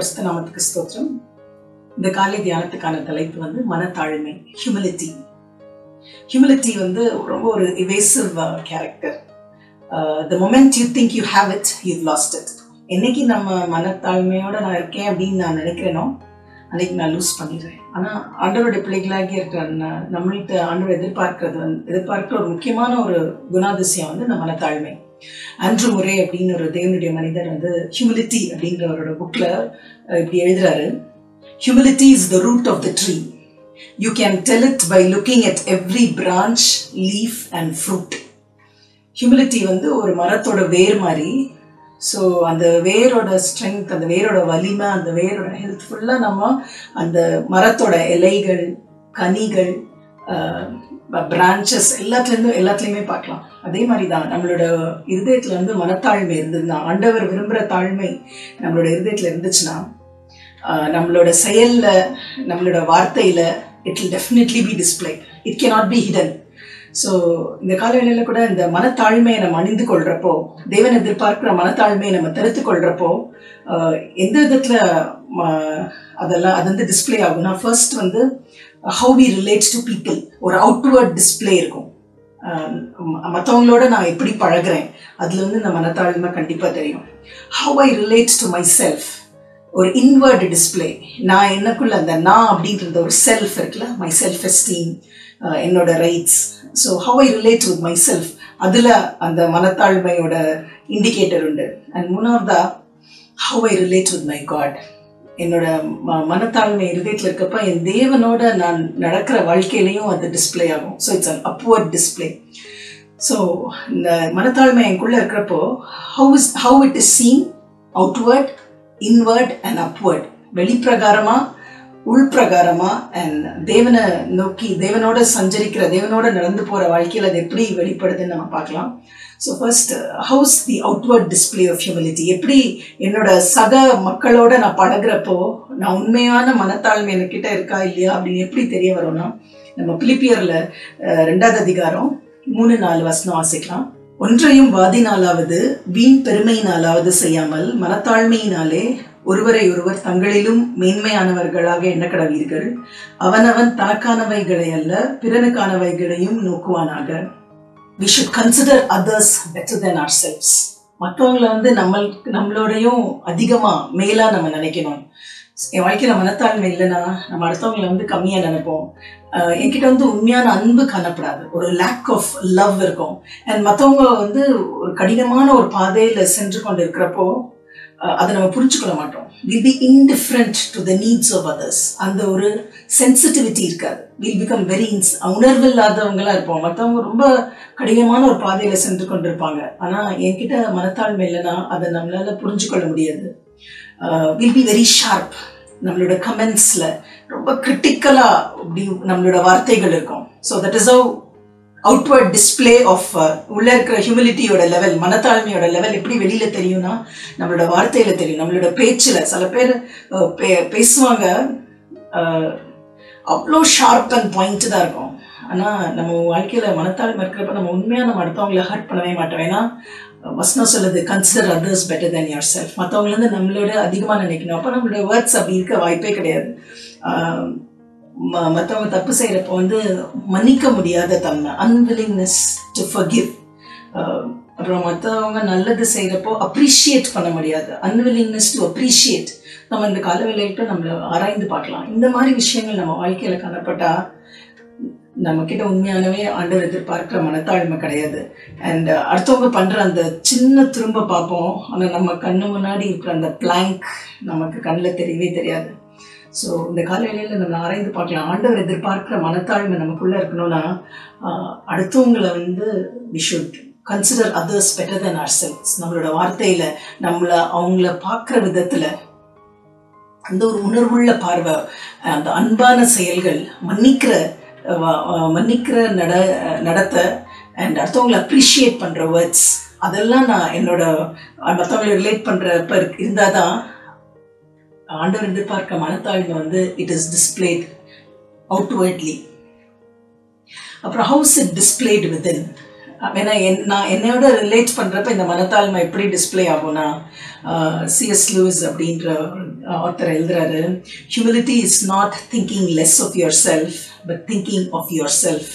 பரிசுத்த நாமத்துக்கு ஸ்தோத்திரம். இந்த காலை தியானத்துக்கான தலைப்பு வந்து மனத்தாழ்மை ஹியூமிலிட்டி ஹியூமிலிட்டி வந்து ரொம்ப ஒரு evasive character the moment you think you have it you lost it என்னைக்கு நம்ம மனத்தாழ்மையோட நான் இருக்கேன் அப்படின்னு நான் நினைக்கிறேனோ அன்னைக்கு நான் லூஸ் பண்ணிடுறேன் ஆனால் ஆண்டவருடைய பிள்ளைகளாகி இருக்கிற நம்மள்கிட்ட நம்மள்ட்ட ஆண்டவர் எதிர்பார்க்கறது வந்து எதிர்பார்க்கிற ஒரு முக்கியமான ஒரு குணாதிசயம் வந்து இந்த மனத்தாழ்மை. அன்று முரே அப்படின்னு ஒரு தேவனுடைய மனிதர் வந்து ஹியூமிலிட்டி அப்படிங்கிறவரோட புக்ல புக்கில் இப்படி எழுதுறாரு. Humility is the root of the tree you can tell it by looking at every branch leaf and fruit humility வந்து ஒரு மரத்தோட வேர் மாதிரி. ஸோ அந்த வேரோட ஸ்ட்ரென்த் அந்த வேரோட வலிமை அந்த வேரோட ஹெல்த் ஃபுல்லாக நம்ம அந்த மரத்தோட இலைகள் கனிகள் பிரான்ச்சஸ் எல்லாத்துலேருந்தும் எல்லாத்துலேயுமே பார்க்கலாம். அதே மாதிரி தான் நம்மளோட இருதயத்தில் வந்து மனத்தாழ்மை இருந்ததுன்னா ஆண்டவர் விரும்புகிற தாழ்மை நம்மளோட இருதயத்தில் இருந்துச்சுன்னா ஆஹ், நம்மளோட செயலில் நம்மளோட வார்த்தையில் it definitely be display it can not be hidden so இந்த காலவேளையில் கூட இந்த மனத்தாழ்மையை நம்ம அணிந்து கொள்றப்போ தேவன் எதிர்பார்க்கிற மனத்தாழ்மையை நம்ம தடுத்து கொள்றப்போ ஆஹ், எந்த விதத்தில் அதெல்லாம் அது வந்து டிஸ்பிளே ஆகும்னா ஃபர்ஸ்ட் வந்து how we relates to people ஒரு அவுட்வர்ட் டிஸ்ப்ளே இருக்கும். Um, மற்றவங்களோட நான் எப்படி பழகுறேன் அதுல இருந்து இந்த மனத்தாழ்மை கண்டிப்பாக தெரியும். How I relates to myself ஒரு இன்வர்டு டிஸ்ப்ளே நான் என்னக்குள்ள அந்த நான் அப்படின்றது ஒரு செல்ஃப் இருக்குல்ல மை செல்ஃப் எஸ்டீம் என்னோட rights so how I relate with my self அதில் அந்த மனத்தாழ்மையோட இண்டிகேட்டர் உண்டு. அண்ட் மூணாவதா how I relate with my God என்னோட ம மனத்தாழ்மை இருதயத்தில் இருக்கப்ப என் தேவனோட நான் நடக்கிற வாழ்க்கையிலையும் அது டிஸ்பிளே ஆகும். So it's an upward display so இந்த மனத்தாழ்மை எனக்குள்ளே இருக்கிறப்போ how is how it is seen outward inward and upward வெளிப்பிரகாரமாக உள்பிரகாரமாக அண்ட் தேவனை நோக்கி தேவனோட சஞ்சரிக்கிற தேவனோட நடந்து போற வாழ்க்கையில் அது எப்படி வெளிப்படுதுன்னு நம்ம பார்க்கலாம். So first how's the outward display of humility எப்படி என்னோட சக மக்களோட நான் பழகுறப்போ நான் உண்மையான மனத்தாழ்மை என்கிட்ட இருக்கா இல்லையா அப்படின்னு எப்படி தெரிய வரும்னா நம்ம பிலிப்பியரில் ரெண்டாவது அதிகாரம் மூணு நாலு வசனம் வாசிக்கலாம். ஒன்றையும் வாதினாலாவது வீண் பெருமையினாலாவது செய்யாமல் மனத்தாழ்மையினாலே ஒருவரை ஒருவர் தங்களிலும் மேன்மையானவர்களாக எண்ணக்கடவீர்கள். அவனவன் தனக்கானவைகளை அல்ல பிறனுக்கானவைகளையும் நோக்குவானாக. We should consider others better than our selves மற்றவங்களை வந்து நம்ம நம்மளோடையும் அதிகமாக மேலாக நம்ம நினைக்கணும். என் வாழ்க்கையில் மனத்தாழ்மை இல்லைன்னா நம்ம அடுத்தவங்களை வந்து கம்மியாக நினைப்போம். என்கிட்ட வந்து உண்மையான அன்பு காணப்படாது. ஒரு லேக் ஆஃப் லவ் இருக்கும். அண்ட் மற்றவங்க வந்து ஒரு கடினமான ஒரு பாதையில் சென்று கொண்டு இருக்கிறப்போ அதை நம்ம புரிஞ்சுக்கொள்ள மாட்டோம். Will be indifferent to the needs of others அந்த ஒரு சென்சிட்டிவிட்டி இருக்காது. வில் பிகம் வெரி இன்ஸ் உணர்வு இல்லாதவங்களா இருப்போம். மற்றவங்க ரொம்ப கடினமான ஒரு பாதையில் சென்று கொண்டிருப்பாங்க. ஆனால் என்கிட்ட மனத்தாழ்மை இல்லைன்னா அதை நம்மளால புரிஞ்சுக்கொள்ள முடியாது. வில் பி வெரி ஷார்ப் நம்மளோட கமெண்ட்ஸில் ரொம்ப கிரிட்டிக்கலாக அப்படி நம்மளோட வார்த்தைகள் இருக்கும். So that is how outward display of உள்ளே இருக்கிற ஹியூமிலிட்டியோட லெவல் மனத்தாழ்மையோட லெவல் எப்படி வெளியில் தெரியும்னா நம்மளோட வார்த்தையில் தெரியும். நம்மளோட பேச்சில். சில பேர் பே- பேசுவாங்க அவ்வளோ ஷார்ப் அண்ட் பாயிண்ட் தான் இருக்கும். ஆனால் நம்ம வாழ்க்கையில் மனத்தாழ்மை இருக்கிறப்ப நம்ம உண்மையாக நம்ம அடுத்தவங்களை ஹர்ட் பண்ணவே மாட்டோம். ஏன்னா வசனம் சொல்லுது consider others better than your self மற்றவங்களேருந்து நம்மளோட அதிகமாக நினைக்கணும். அப்போ நம்மளோட வேர்ட்ஸ் அப்படி இருக்க வாய்ப்பே கிடையாது. மற்றவங்க தப்பு செய்கிறப்போ வந்து மன்னிக்க முடியாத தன்மை அன்வில்லிங்னஸ் டு ஃபர்கிவ் அப்புறம் மற்றவங்க நல்லது செய்கிறப்போ அப்ரிஷியேட் பண்ண முடியாது. அன்வில்லிங்னஸ் டு அப்ரிஷியேட் நம்ம இந்த காலவேளையிட்ட நம்மளை ஆராய்ந்து பார்க்கலாம். இந்த மாதிரி விஷயங்கள் நம்ம வாழ்க்கையில் காணப்பட்டா நம்ம கிட்ட உண்மையானவே ஆண்டவர் எதிர்பார்க்கிற மனத்தாழ்மை கிடையாது. அண்ட் அடுத்தவங்க பண்ற அந்த சின்ன திரும்ப பார்ப்போம். ஆனால் நம்ம கண்ணு முன்னாடி இருக்கிற அந்த பிளாங்க் நமக்கு கண்ணில் தெரியவே தெரியாது. ஸோ இந்த காலவேளையில் நம்ம ஆராய்ந்து பார்க்கலாம் ஆண்டவர் எதிர்பார்க்கிற மனத்தாழ்மை நமக்குள்ள இருக்கணும்னா அடுத்தவங்களை வந்து we should consider others better than our selves நம்மளோட வார்த்தையில நம்மள அவங்கள பார்க்குற விதத்துல அந்த ஒரு உணர்வுள்ள பார்வை அந்த அன்பான செயல்கள் மன்னிக்கிற மன்னிக்கிற நட நடத்தை அண்ட் அடுத்தவங்களை அப்ரிஷியேட் பண்ணுற வேர்ட்ஸ் அதெல்லாம் நான் என்னோட மற்றவங்களை ரிலேட் பண்ணுறப்ப இருந்தால் தான் ஆண்டவர் எதிர்பார்க்க மனத்தாழ்மை வந்து இட் இஸ் டிஸ்பிளேட் அவுட்வர்ட்லி அப்புறம் ஹவுஸ் இட் டிஸ்பிளேட் வித்தின் ஏன்னா என் நான் என்னோட ரிலேட் பண்ணுறப்ப இந்த மனத்தாழ்மை எப்படி டிஸ்பிளே ஆகும்னா சிஎஸ் லூஸ் அப்படின்ற ஆத்தர் எழுதுறாரு humility is not thinking less of your self but thinking of your self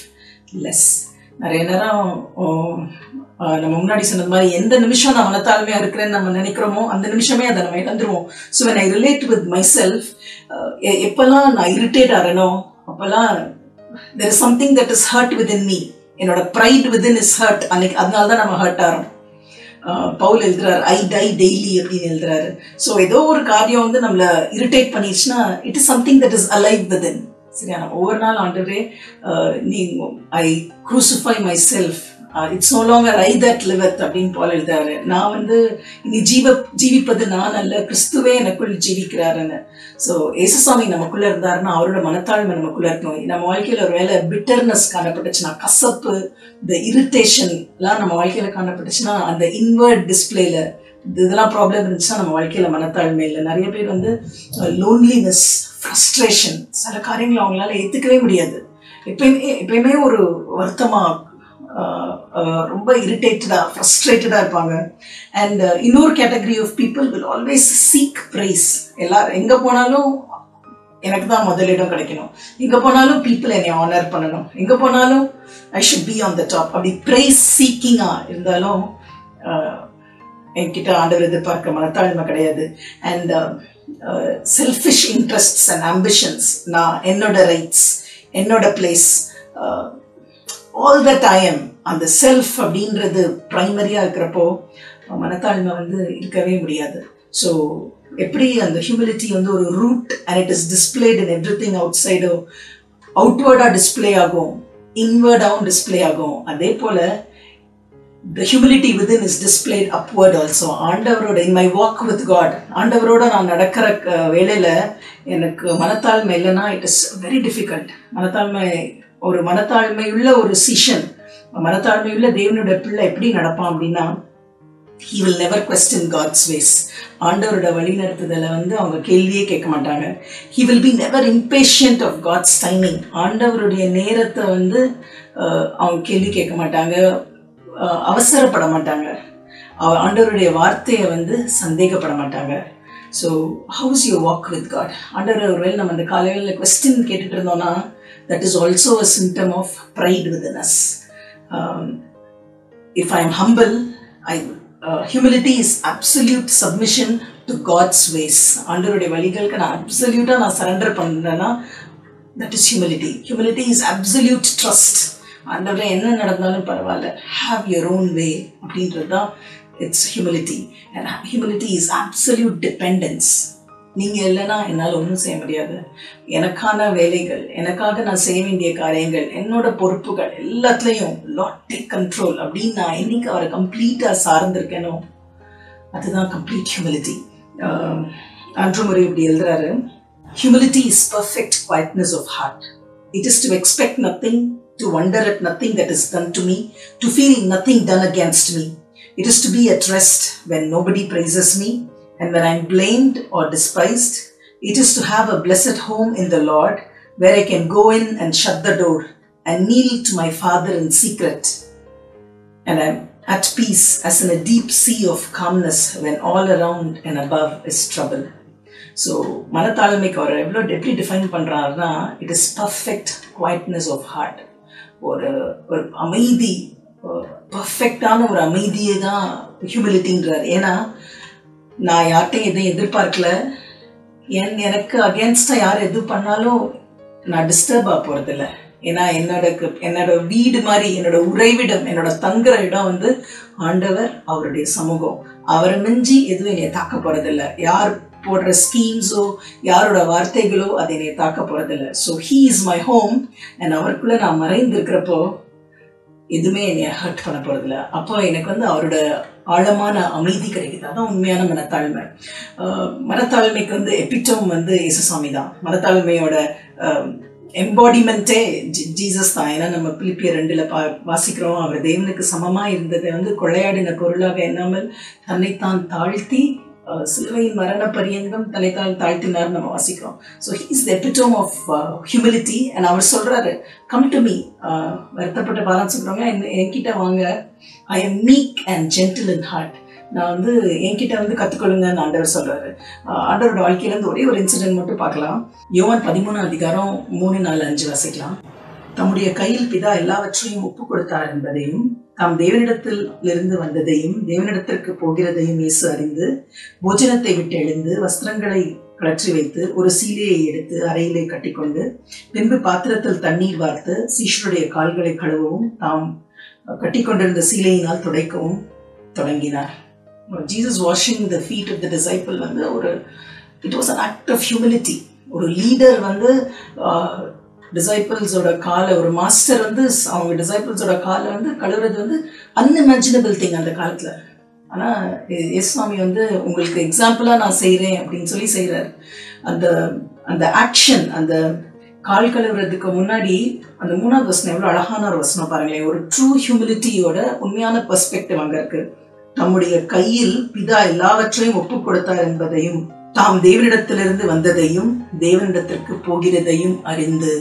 less நிறைய நேரம் நம்ம முன்னாடி சொன்னது மாதிரி எந்த நிமிஷம் நான் மனத்தாழ்மையா இருக்கிறேன்னு நம்ம நினைக்கிறோமோ அந்த நிமிஷமே அதை நம்ம இழந்துருவோம். So when I relate with my self எப்பெல்லாம் நான் இரிட்டேட் ஆகிறனோ அப்பெல்லாம் there is something that is hurt within me என்னோட ப்ரைட் வித் இஸ் ஹர்ட் அன்னைக்கு அதனால தான் நம்ம ஹர்ட் ஆகிறோம் ஆஹ் பவுல் எழுதுறாரு ஐ டை டெய்லி அப்படின்னு எழுதுறாரு. ஸோ ஏதோ ஒரு காரியம் வந்து நம்மளை irritate பண்ணிடுச்சுன்னா it is something that is alive with சரியா? ஒவ்வொரு நாள் ஆண்டவரே நீ I crucify my self it's no longer I that liveth அப்படின்னு போல எழுதாரு நான் வந்து இனி ஜீவ ஜீவிப்பது நான் அல்ல கிறிஸ்துவே எனக்குள் ஜீவிக்கிறாருன்னு. ஸோ ஏசுசாமி நமக்குள்ள இருந்தாருன்னா அவரோட மனத்தாழ்மை நமக்குள்ள இருக்கணும். நம்ம வாழ்க்கையில் ஒரு வேலை பிட்டர்னஸ் காணப்பட்டுச்சுன்னா கசப்பு இந்த இரிட்டேஷன்லாம் நம்ம வாழ்க்கையில் காணப்பட்டுச்சுன்னா அந்த இன்வர்ட் டிஸ்பிளேல இதெல்லாம் ப்ராப்ளம் இருந்துச்சுன்னா நம்ம வாழ்க்கையில் மனத்தாழ்மை இல்லை. நிறைய பேர் வந்து uh, லோன்லினஸ் ஃப்ரஸ்ட்ரேஷன் சில காரியங்களை அவங்களால ஏற்றுக்கவே முடியாது. எப்பயுமே எப்பயுமே ஒரு வருத்தமாக uh, Uh, ரொம்ப இரிட்டேட்டடாக ஃப்ரஸ்ட்ரேட்டடாக இருப்பாங்க. அண்ட் uh, இன்னொரு category of people will always seek praise எல்லாரும் எங்கே போனாலும் எனக்கு தான் முதலிடம் கிடைக்கணும். எங்கே போனாலும் பீப்புள் என்னை ஆனர் பண்ணணும். எங்கே போனாலும் I should be on the top அப்படி ப்ரைஸ் சீக்கிங்காக இருந்தாலும் uh, என்கிட்ட ஆண்டவர் எதிர்பார்க்க மனத்தாழ்மை கிடையாது. And selfish interests and ambitions நான் என்னோட ரைட்ஸ் என்னோட பிளேஸ் ஆல் த டைம் அந்த செல்ஃப் அப்படின்றது ப்ரைமரியாக இருக்கிறப்போ மனத்தாழ்மை வந்து இருக்கவே முடியாது. ஸோ எப்படி அந்த ஹியூமிலிட்டி வந்து ஒரு root and it is displayed in everything out சைடோ அவுட்வேர்டாக டிஸ்பிளே ஆகும் இன்வேர்டாகவும் டிஸ்பிளே ஆகும். அதே போல் the humility within is displayed upward also ஆண்டவரோட in my walk with God ஆண்டவரோட நான் நடக்கிற வேலையில் எனக்கு மனத்தாழ்மை இல்லைன்னா இட் இஸ் வெரி டிஃபிகல்ட் மனத்தாழ்மை ஒரு மனத்தாழ்மையுள்ள ஒரு சிஷன் மனத்தாழ்மையுள்ள தேவனுடைய பிள்ளை எப்படி நடப்பான் அப்படின்னா he will never question God's ways ஆண்டவரோட வழிநடத்துதலை வந்து அவங்க கேள்வியே கேட்க மாட்டாங்க. He will be never impatient of God's timing ஆண்டவருடைய நேரத்தை வந்து அவங்க கேள்வி கேட்க மாட்டாங்க. அவசரப்பட மாட்டாங்க. அவ- ஆண்டவருடைய வார்த்தையை வந்து சந்தேகப்பட மாட்டாங்க. So how's you walk with God ஆண்டவர் ஒருவேளை நம்ம அந்த காலையில் கொஸ்டின் கேட்டுட்டு இருந்தோம்னா that is also a symptom of pride with us if I am humble, I uh, humility is absolute submission to God's ways. ஆண்டவருடைய வழிகளுக்கு நான் அப்சல்யூட்டாக நான் சரண்டர் பண்ணுறேன்னா that is humility humility is absolute trust ஆண்டவரை என்ன நடந்தாலும் பரவாயில்ல. ஹாவ் யுவர் ஓன் வே அப்படின்றது தான் it's humility and humility is absolute dependence நீங்கள் இல்லைன்னா என்னால் ஒன்றும் செய்ய முடியாது. எனக்கான வேலைகள் எனக்காக நான் செய்ய வேண்டிய காரியங்கள் என்னோட பொறுப்புகள் எல்லாத்துலேயும் லாட் டேக் கண்ட்ரோல் அப்படின்னு நான் என்னைக்கு அவரை கம்ப்ளீட்டாக சார்ந்திருக்கேனோ அதுதான் கம்ப்ளீட் ஹியூமிலிட்டி அன்றுமுறை இப்படி எழுதுறாரு humility is perfect quietness of heart it is to expect nothing to wonder at nothing that is done to me to feel nothing done against me it is to be at rest when nobody praises me and when I'm blamed or despised. It is to have a blessed home in the Lord, where I can go in and shut the door and kneel to my Father in secret. And I'm at peace as in a deep sea of calmness when all around and above is trouble. So மனத்தாழ்மைக்கு அவர் எவ்வளோ எப்படி define பண்ணுறாருன்னா it is perfect quietness of heart ஒரு ஒரு அமைதி பர்ஃபெக்டான ஒரு அமைதியை தான் ஹியூமிலிட்டின்றார் ஏன்னா நான் யார்கிட்டையும் எதுவும் எதிர்பார்க்கல. என் எனக்கு அகேன்ஸ்டாக யார் எது பண்ணாலும் நான் டிஸ்டர்ப் ஆக போகிறதில்ல ஏன்னா என்னோட என்னோட வீடு மாதிரி என்னோட உறைவிடம் என்னோட தங்குற இடம் வந்து ஆண்டவர் அவருடைய சமூகம். அவரை மிஞ்சி எதுவும் என்னை தாக்க போகிறதில்ல யார் போடுற ஸ்கீம்ஸோ யாரோட வார்த்தைகளோ அதை என்னை தாக்க போகிறதில்ல so he is my home and அவருக்குள்ளே நான் மறைந்திருக்கிறப்போ எதுவுமே என்னை ஹர்ட் பண்ண போகிறதில்ல அப்போ எனக்கு வந்து அவரோட ஆழமான அமைதி கிடைக்குது. அதான் உண்மையான மனத்தாழ்மை. மனத்தாழ்மைக்கு வந்து எபிட்டோம் வந்து இயேசுசாமி தான். மனத்தாழ்மையோட எம்பாடிமெண்ட்டே ஜீசஸ் தான். ஏன்னா நம்ம பிலிப்பிய ரெண்டில் பா வாசிக்கிறோம் அவர் தேவனுக்கு சமமாக இருந்ததை வந்து கொள்ளையாடின பொருளாக எண்ணாமல் தன்னைத்தான் தாழ்த்தி சிலுவையின் மரண பரியங்கம் தலைத்தால் தாழ்த்தினார் நம்ம வாசிக்கிறோம். So he's the epitome of humility and அவர் சொல்றாரு கம் டு மீ வருத்தப்பட்ட பாரம் சொல்றவங்க என்கிட்ட வாங்க. I am meek and gentle in heart நான் வந்து என்கிட்ட வந்து கற்றுக்கொள்ளுங்கன்னு ஆண்டவர் சொல்றாரு. ஆண்டவரோட வாழ்க்கையிலேருந்து ஒரே ஒரு இன்சிடென்ட் மட்டும் பார்க்கலாம். யோவான் பதிமூணு அதிகாரம் மூணு நாலு அஞ்சு வாசிக்கலாம். தம்முடைய கையில் பிதா எல்லாவற்றையும் ஒப்பு கொடுத்தார் என்பதையும் தாம் தேவனிடத்தில் இருந்து வந்ததையும் தேவனிடத்திற்கு போகிறதையும் இயேசு அறிந்து போஜனத்தை விட்டு எழுந்து வஸ்திரங்களை கழற்றி வைத்து ஒரு சீலையை எடுத்து அறையிலே கட்டிக்கொண்டு பின்பு பாத்திரத்தில் தண்ணீர் வார்த்து சீஷருடைய கால்களை கழுவவும் தாம் கட்டிக்கொண்டிருந்த சீலையினால் துடைக்கவும் தொடங்கினார். Jesus washing the feet of the disciple வந்து ஒரு it was an act of humility ஒரு லீடர் வந்து டிசைபிள்ஸோட காலை ஒரு மாஸ்டர் வந்து அவங்க டிசைபிள்ஸோட காலை வந்து கழுவுறது வந்து அன்இமேஜினபிள் திங் அந்த காலத்தில். ஆனால் எஸ் சுவாமி வந்து உங்களுக்கு எக்ஸாம்பிளாக நான் செய்கிறேன் அப்படின்னு சொல்லி செய்கிறார் அந்த அந்த ஆக்ஷன் அந்த கால் கழுவுறதுக்கு முன்னாடி அந்த மூணாவது வசனம் எவ்வளோ அழகான ஒரு வசனம் பாருங்களேன். ஒரு ட்ரூ ஹியூமிலிட்டியோட உண்மையான பெர்ஸ்பெக்டிவ் அங்கே இருக்கு. தம்முடைய கையில் பிதா எல்லாவற்றையும் ஒப்பு கொடுத்தார் என்பதையும் தாம் தேவனிடத்திலிருந்து வந்ததையும் தேவனிடத்திற்கு போகிறதையும் அறிந்து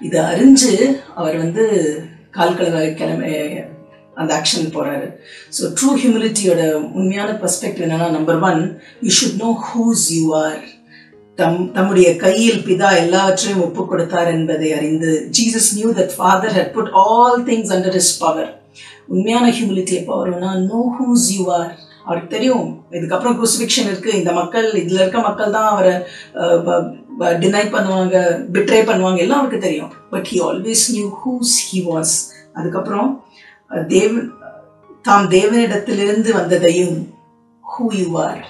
இதை அறிஞ்சு அவர் வந்து கால் கழுவ அந்த ஆக்ஷன் போறாரு. ஸோ ட்ரூ ஹியூமிலிட்டியோட உண்மையான பெர்ஸ்பெக்டிவ் என்னன்னா number one you should know whose you are தம் தம்முடைய கையில் பிதா எல்லாவற்றையும் ஒப்பு கொடுத்தார் என்பதை அறிந்து Jesus knew that father had put all things under his power உண்மையான ஹியூமிலிட்டி எப்போ வரும்னா நோ ஹூஸ் யூ ஆர் அவருக்கு தெரியும். இதுக்கப்புறம் குருசிஃபிக்ஷன் இருக்கு. இந்த மக்கள் இதுல இருக்க மக்கள் தான் அவரை டினை பண்ணுவாங்க பிட்ரே பண்ணுவாங்க எல்லாம் அவருக்கு தெரியும். But he always knew whose he was அதுக்கப்புறம் தேவன் தாம் தேவனிடத்திலிருந்து வந்ததையும் who you are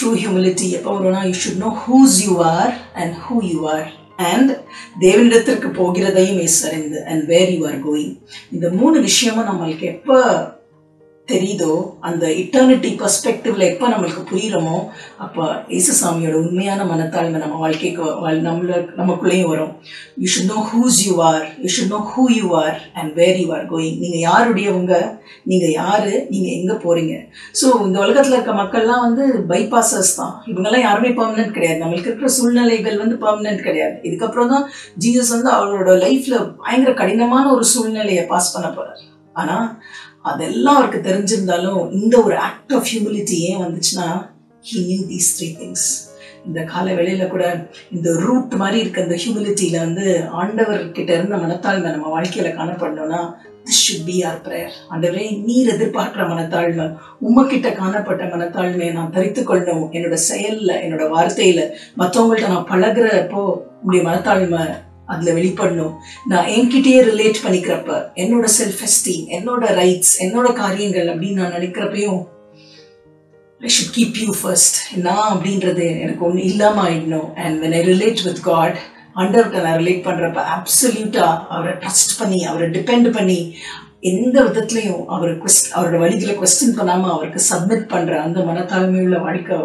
true humility எப்போ வரும்னா you should know whose you are and who you are and தேவனிடத்திற்கு போகிறதையும் இஸ் அறிந்து and where you are going இந்த மூணு விஷயமும் நம்மளுக்கு எப்போ தெரியுதோ? அந்த இட்டர்னிட்டி பர்ஸ்பெக்டிவ்ல எப்போ நம்மளுக்கு புரியுறோமோ அப்போ இயேசுசாமியோட உண்மையான மனத்தாழ்மை நம்ம வாழ்க்கைக்கு நம்மள நமக்குள்ளேயும் வரும். You should know whose you are you should know who you are and where you are going நீங்கள் யாருடையவங்க? நீங்கள் யாரு? நீங்கள் எங்கே போகிறீங்க ஸோ இந்த உலகத்தில் இருக்க மக்கள்லாம் வந்து பைபாசஸ் தான். இவங்கெல்லாம் யாருமே பர்மனன்ட் கிடையாது. நம்மளுக்கு இருக்கிற சூழ்நிலைகள் வந்து பர்மனன்ட் கிடையாது. இதுக்கப்புறம் தான் ஜீசஸ் வந்து அவரோட லைஃப்ல பயங்கர கடினமான ஒரு சூழ்நிலையை பாஸ் பண்ண போகிறார் ஆனா அதெல்லாம் அவருக்கு தெரிஞ்சிருந்தாலும் இந்த ஒரு ஆக்ட் ஆஃப் ஹியூமிலிட்டி ஏன் வந்துச்சுன்னா he knew these three things இந்த கால வேளையில கூட இந்த ரூட் மாதிரி இருக்க இந்த ஹியூமிலிட்டியில வந்து ஆண்டவர் கிட்ட இருந்த மனத்தாழ்மை நம்ம வாழ்க்கையில காணப்படணும்னா this should be our prayer ஆண்டவரே நீர் எதிர்பார்க்கிற மனத்தாழ்மை உமக்கிட்ட காணப்பட்ட மனத்தாழ்மையை நான் தரித்து கொள்ளணும். என்னோட செயல்ல என்னோட வார்த்தையில மற்றவங்கள்ட்ட நான் பழகுறப்போ உங்களுடைய மனத்தாழ்மை அதுல வெளிப்படணும். நான் என்கிட்டயே ரிலேட் பண்ணிக்கிறப்ப என்னோட செல்ஃப் எஸ்டீம் என்னோட ரைட்ஸ் என்னோட காரியங்கள் அப்படின்னு நான் நினைக்கிறப்பையும் I should keep you first நான் அப்படின்றது எனக்கு ஒன்று இல்லாமல் ஆயிடணும். And when I relate with God அண்டர்கிட்ட நான் ரிலேட் பண்ணுறப்ப அப்சல்யூட்டாக அவரை ட்ரஸ்ட் பண்ணி அவரை டிபெண்ட் பண்ணி எந்த விதத்துலையும் அவர் கொஸ்ட் அவரோட வழிகளை கொஸ்டின் பண்ணாமல் அவருக்கு சப்மிட் பண்ணுற அந்த மனத்தாழ்மையுள்ள வாழ்க்கை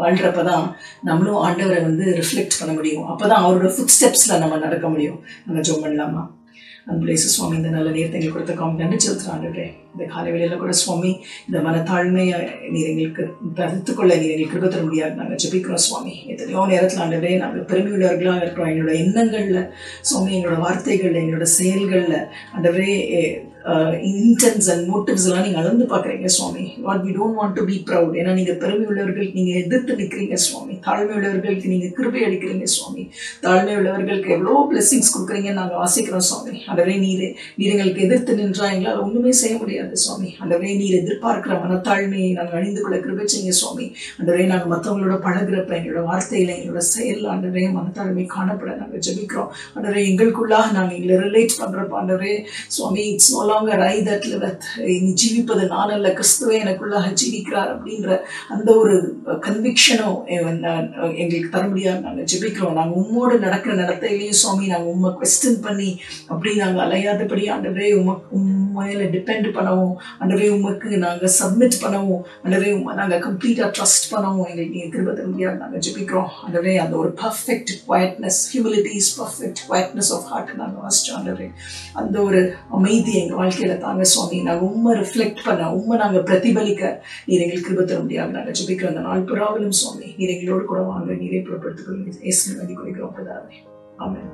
வாழ்றப்பதான் தான் நம்மளும் ஆண்டவரை வந்து ரிஃப்ளெக்ட் பண்ண முடியும். அப்போ தான் அவரோட ஃபுட் ஸ்டெப்ஸில் நம்ம நடக்க முடியும். நம்ம ஜோம் பண்ணலாமா? அன்புலேசு சுவாமி இந்த நல்ல நேரத்தை எங்களுக்கு கொடுத்த காமி நன்றி செலுத்துகிறோம் இந்த கால வேளையில கூட சுவாமி இந்த மனத்தாழ்மையை நீர் எங்களுக்கு தடுத்துக்கொள்ள நீர் எங்களுக்கு கிருப தர முடியாது. நாங்கள் ஜெபிக்கிறோம் சுவாமி. எத்தனையோ நேரத்தில் ஆண்டவரே நாங்கள் பெருமையுள்ளவர்களாக இருக்கிறோம். எங்களோட எண்ணங்களில் சுவாமி எங்களோட வார்த்தைகளில் எங்களோட செயல்களில் ஆண்டவரே இன்டென்ஸ் அண்ட் மோட்டிவ்ஸ் எல்லாம் நீங்கள் அளந்து பார்க்குறீங்க சுவாமி. What we don't want to be proud ஏன்னா நீங்கள் பெருமை உள்ளவர்களுக்கு நீங்கள் எதிர்த்து நிற்கிறீங்க சுவாமி. தாழ்மை உள்ளவர்களுக்கு நீங்கள் கிருபை அளிக்கிறீங்க சுவாமி. தாழ்மை உள்ளவர்களுக்கு எவ்வளோ பிளெஸிங்ஸ் கொடுக்குறீங்கன்னு நாங்கள் வாசிக்கிறோம் சுவாமி. ஆண்டவரே நீர் நீர் எங்களுக்கு எதிர்த்து நின்றா எங்களால் ஒன்றுமே செய்ய முடியாது. சுவாமி. அண்டவரே நீர் எதிர்பார்க்கிற மனத்தாழ்மையை நாங்கள் அணிந்து கொள்ள கிருபை செய்யுங்க சுவாமி. அண்டவரே நாங்கள் மற்றவங்களோட பழகுறப்ப எங்களோட வார்த்தையில் எங்களோட செயலில் ஆண்டவரே மனத்தாழ்மை காணப்பட நாங்கள் ஜெபிக்கிறோம். அண்டவரே எங்களுக்குள்ளாக நாங்கள் எங்களை ரிலேட் பண்ணுறப்ப ஆண்டவரே சுவாமி it's no longer I that liveth நீ ஜீவிப்பது நான் அல்ல கிறிஸ்துவே எனக்குள்ளாக ஜீவிக்கிறார் அப்படின்ற அந்த ஒரு கன்விக்ஷனும் எங்களுக்கு தர முடியாது நாங்கள் ஜபிக்கிறோம். நாங்கள் உம்மோடு நடக்கிற நடத்தையிலையும் சுவாமி நாங்கள் உண்மை கொஸ்டின் பண்ணி அப்படி நாங்கள் அலையாதபடி ஆண்டவரே உமக்கு உண்மையில டிபெண்ட் பண்ண பண்ணவும் அண்டவே உமக்கு நாங்கள் சப்மிட் பண்ணவும் அண்டவே உமை நாங்கள் கம்ப்ளீட்டாக ட்ரஸ்ட் பண்ணவும் எங்களுக்கு நீங்கள் திரும்ப திரும்பியாக நாங்கள் ஜெபிக்கிறோம். அண்டவே அந்த ஒரு perfect quietness humility is perfect quietness of heart நாங்கள் வாசிச்சோம் ஆண்டவே அந்த ஒரு அமைதி எங்கள் வாழ்க்கையில் தாங்க சுவாமி. நாங்கள் உண்மை ரிஃப்ளெக்ட் பண்ண உண்மை நாங்கள் பிரதிபலிக்க நீர் எங்களுக்கு திரும்ப தர முடியாது நாங்கள் ஜெபிக்கிறோம் அந்த நாள் புறாவிலும் சுவாமி. நீர் எங்களோடு கூட வாங்க நீரை புறப்படுத்திக் கொள்ளுங்க ஏசு வேண்டி குறிக்கிறோம் பிதாவே. ஆமென்.